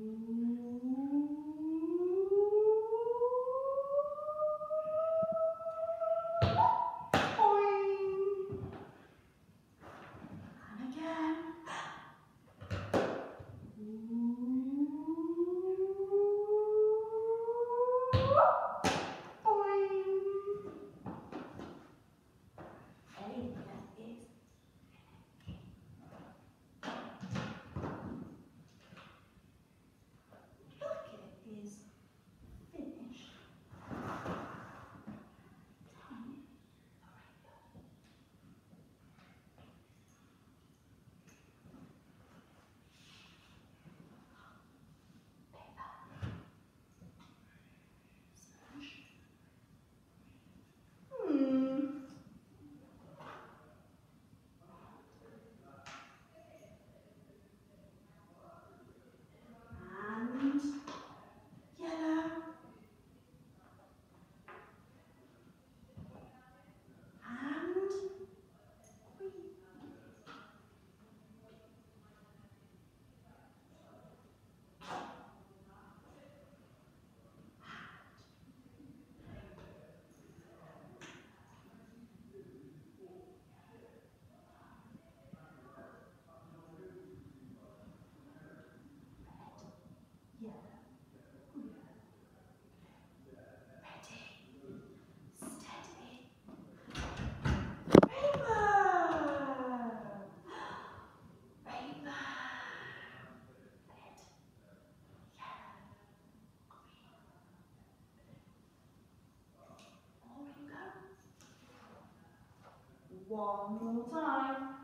Boing. One more time.